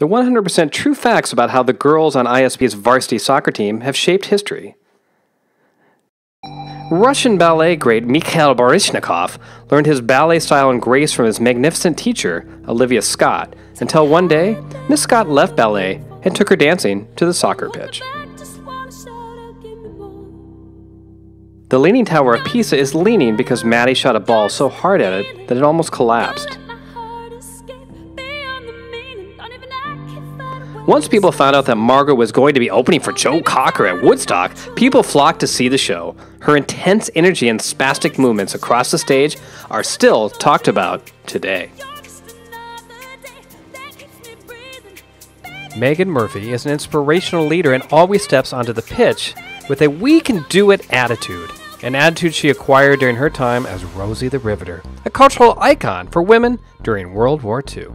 The 100% true facts about how the girls on ISB's varsity soccer team have shaped history. Russian ballet great Mikhail Baryshnikov learned his ballet style and grace from his magnificent teacher, Olivia Scott, until one day, Miss Scott left ballet and took her dancing to the soccer pitch. The Leaning Tower of Pisa is leaning because Maddie shot a ball so hard at it that it almost collapsed. Once people found out that Margot was going to be opening for Joe Cocker at Woodstock, people flocked to see the show. Her intense energy and spastic movements across the stage are still talked about today. Megan Murphy is an inspirational leader and always steps onto the pitch with a we can do it attitude, an attitude she acquired during her time as Rosie the Riveter, a cultural icon for women during World War II.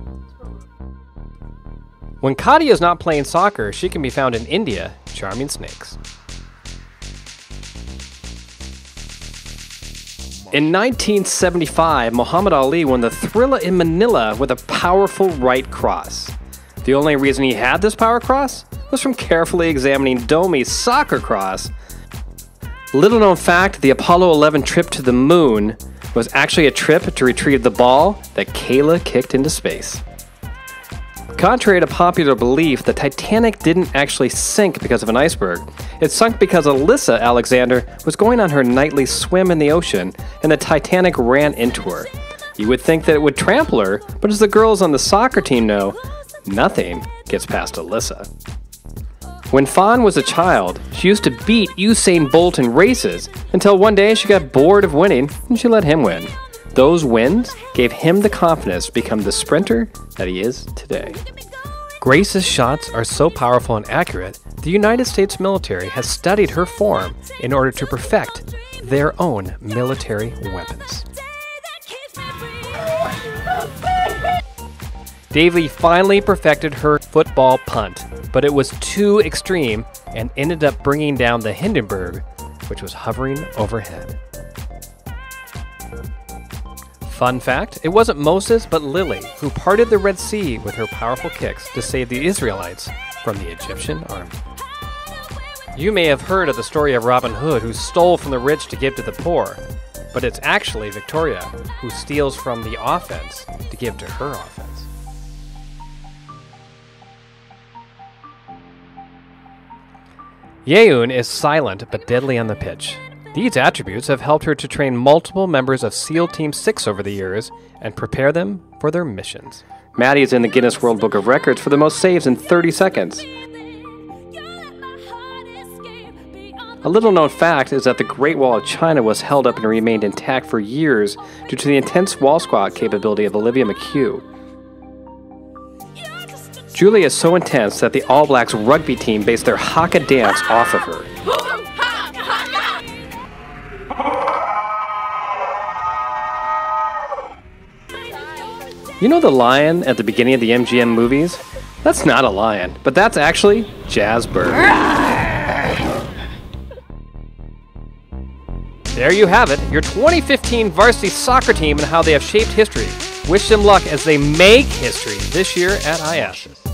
When Katia is not playing soccer, she can be found in India charming snakes. In 1975, Muhammad Ali won the Thrilla in Manila with a powerful right cross. The only reason he had this power cross was from carefully examining Domi's soccer cross. Little known fact the Apollo 11 trip to the moon was actually a trip to retrieve the ball that Kayla kicked into space. Contrary to popular belief, the Titanic didn't actually sink because of an iceberg. It sunk because Alyssa Alexander was going on her nightly swim in the ocean, and the Titanic ran into her. You would think that it would trample her, but as the girls on the soccer team know, nothing gets past Alyssa. When Fawn was a child, she used to beat Usain Bolt in races until one day she got bored of winning and she let him win. Those wins gave him the confidence to become the sprinter that he is today. Grace's shots are so powerful and accurate, the United States military has studied her form in order to perfect their own military weapons. Davey finally perfected her football punt, but it was too extreme and ended up bringing down the Hindenburg, which was hovering overhead. Fun fact it wasn't Moses but Lily who parted the Red Sea with her powerful kicks to save the Israelites from the Egyptian army. You may have heard of the story of Robin Hood who stole from the rich to give to the poor, but it's actually Victoria who steals from the offense to give to her offense. Yeun is silent but deadly on the pitch. These attributes have helped her to train multiple members of SEAL Team 6 over the years and prepare them for their missions. Maddie is in the Guinness World Book of Records for the most saves in 30 seconds. A little known fact is that the Great Wall of China was held up and remained intact for years due to the intense wall squat capability of Olivia McHugh. Julia is so intense that the All Blacks rugby team based their haka dance off of her. You know the lion at the beginning of the MGM movies? That's not a lion, but that's actually Jazz Bird. There you have it, your 2015 varsity soccer team and how they have shaped history. Wish them luck as they make history this year at IASAS.